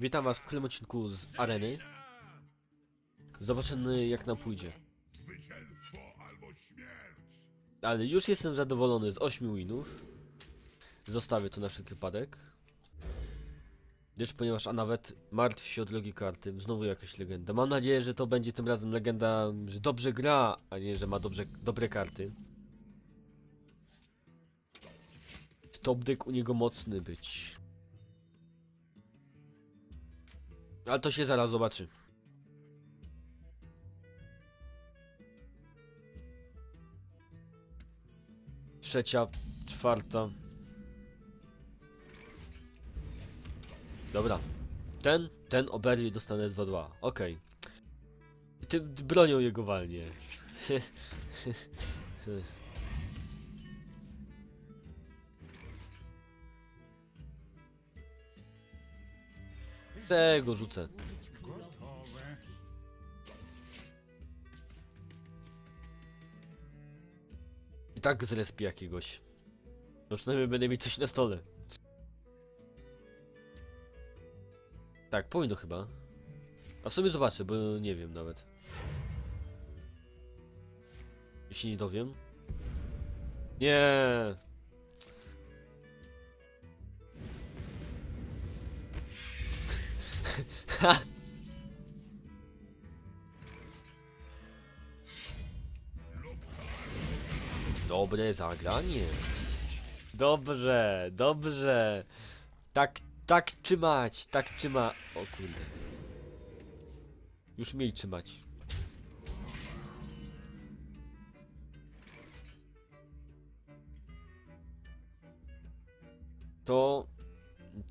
Witam was w kolejnym odcinku z areny. Zobaczymy jak nam pójdzie. Ale już jestem zadowolony z 8 winów. Zostawię to na wszelki wypadek. Gdyż ponieważ, a nawet martw się o drogie karty, znowu jakaś legenda. Mam nadzieję, że to będzie tym razem legenda, że dobrze gra, a nie, że ma dobrze, dobre karty. Top deck u niego mocny być. Ale to się zaraz zobaczy. Trzecia, czwarta. Dobra. Ten, ten oberwie dostanę 2-2. Okej. I Ty bronią jego walnie. Tego rzucę. I tak zrespi jakiegoś. No przynajmniej będę mieć coś na stole. Tak, powinno chyba. A w sumie zobaczę, bo nie wiem nawet. Jeśli nie dowiem. Nie. Dobre zagranie. Dobrze, dobrze. Tak, tak trzymać, tak trzyma. O kurde. Już mniej trzymać. To...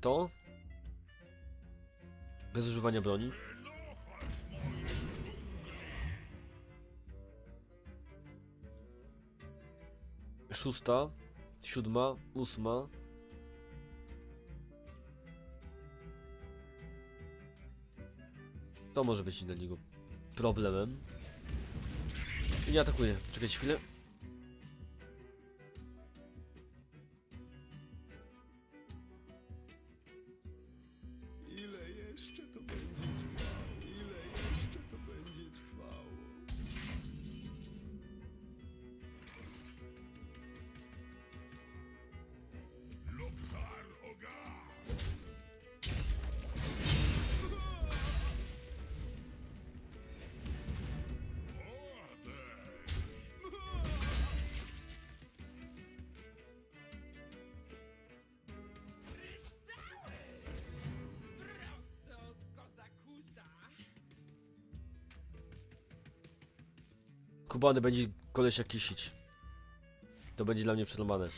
To... Bez używania broni. Szósta, siódma, ósma. To może być dla niego problemem. I nie atakuje. Czekajcie chwilę. Kubany będzie kolesia kisić. To będzie dla mnie przerąbane.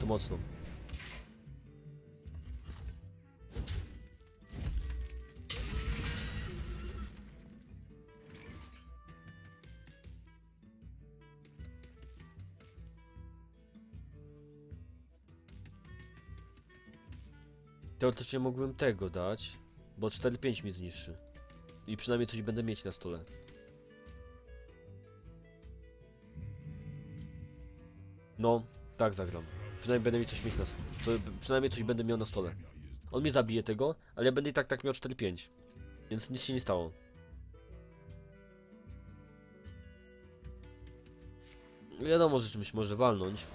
To mocno. Teoretycznie mógłbym tego dać, bo 4-5 mnie zniszczy. I przynajmniej coś będę mieć na stole. No, tak zagram. Przynajmniej będę mieć coś mieć na stole. Przynajmniej coś będę miał na stole. On mnie zabije tego, ale ja będę i tak tak miał 4-5. Więc nic się nie stało. Wiadomo, że czymś może walnąć.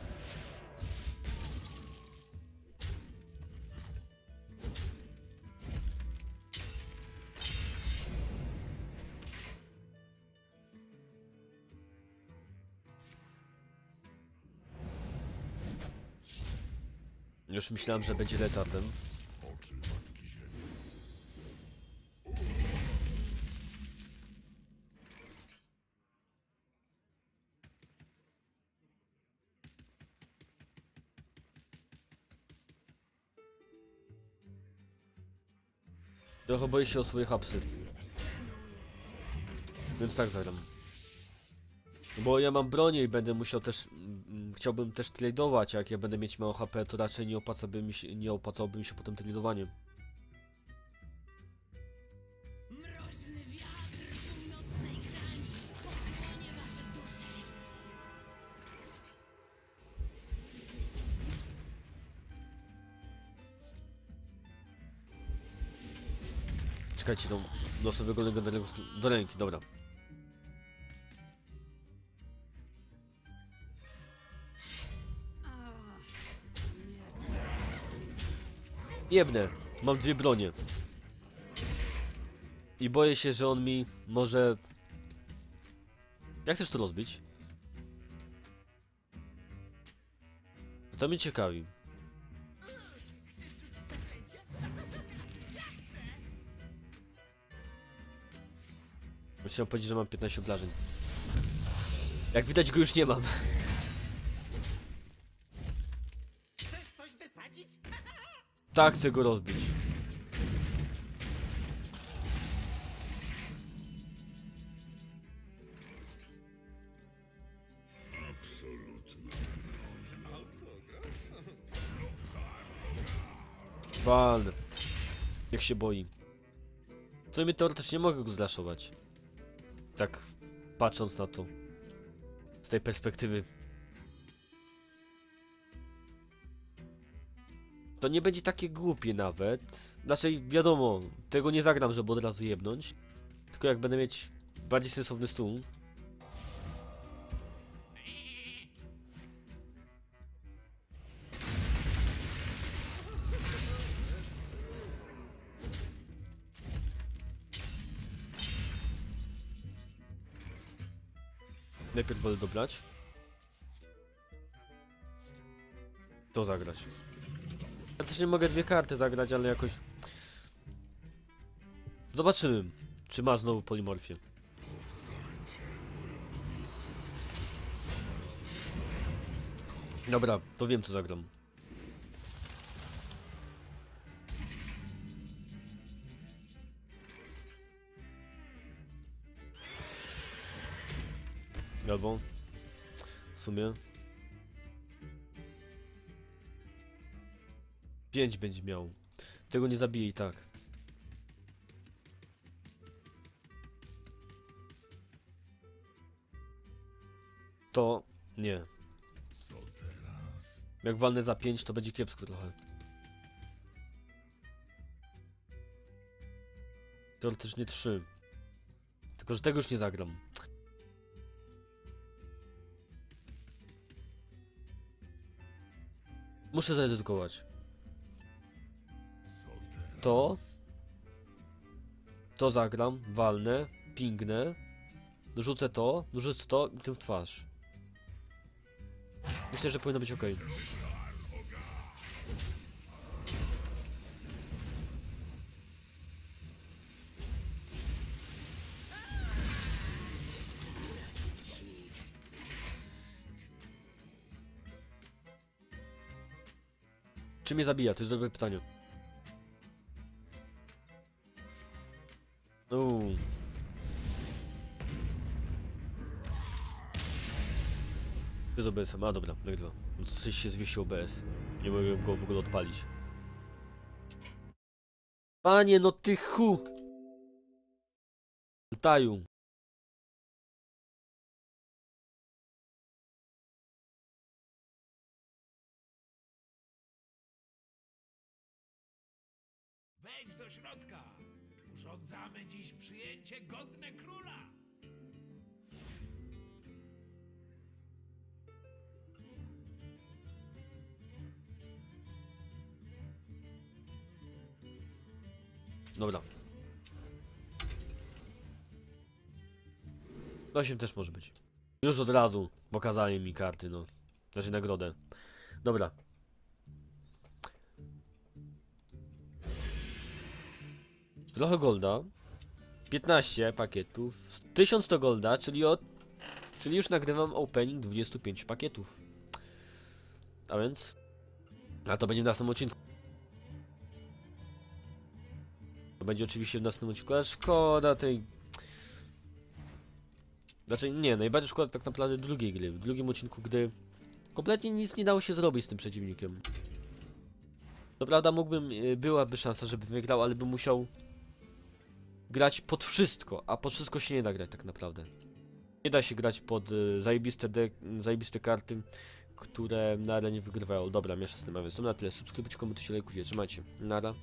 Już myślałem, że będzie retardem. Trochę boję się o swoje hapsy. Więc tak zagram. Bo ja mam bronię i będę musiał też, chciałbym też tradeować, jak ja będę mieć mało HP, to raczej nie opłacałoby mi się, nie opłacałoby mi się potem dusze. Czekajcie, tą losowego legendarnego do ręki, dobra. Jebnę, mam dwie bronie. I boję się, że on mi może... Jak chcesz to rozbić? To mnie ciekawi. Chciałem powiedzieć, że mam 15 obrażeń. Jak widać go już nie mam. Tak, chcę go rozbić. Wal. Jak się boi. W sumie teoretycznie mogę go zlaszować. Tak, patrząc na to. Z tej perspektywy. To nie będzie takie głupie nawet. Znaczy, wiadomo, tego nie zagram, żeby od razu jebnąć. Tylko jak będę mieć bardziej sensowny stół. Najpierw wolę dobrać. To zagrać. Ja też nie mogę dwie karty zagrać, ale jakoś... Zobaczymy, czy ma znowu polimorfię. Dobra, to wiem co zagram. Albo... W sumie... 5 będzie miał. Tego nie zabije i tak. To nie. Jak walnę za 5 to będzie kiepsko trochę. Teoretycznie 3. Tylko, że tego już nie zagram. Muszę zaryzykować. To. To zagram, walnę, pingnę. Rzucę to, rzucę to i tym w twarz. Myślę, że powinno być ok. Czy mnie zabija? To jest dobre pytanie. OBS-a, a dobra, nagrywa. No Coś się zwiesił OBS. Nie mogę go w ogóle odpalić. Panie, no ty chu! Ltaju. Wejdź do środka! Urządzamy dziś przyjęcie godne króla! Dobra. 8 też może być. Już od razu pokazali mi karty, no. Znaczy nagrodę. Dobra. Trochę golda. 15 pakietów. 1100 golda, czyli od... Czyli już nagrywam opening 25 pakietów. A więc... A to będzie w następnym odcinku. Będzie oczywiście w następnym odcinku, ale szkoda tej... Znaczy nie, najbardziej szkoda tak naprawdę drugiej gry. W drugim odcinku, gdy kompletnie nic nie dało się zrobić z tym przeciwnikiem. To prawda mógłbym, y, byłaby szansa, żeby wygrał, ale bym musiał grać pod wszystko, a pod wszystko się nie da grać tak naprawdę. Nie da się grać pod y, zajebiste, de, zajebiste karty, które na arenie wygrywają. Dobra, miesza z tym, a więc to na tyle. Subskrybujcie, komentujcie, lajkujcie, trzymajcie. Nara.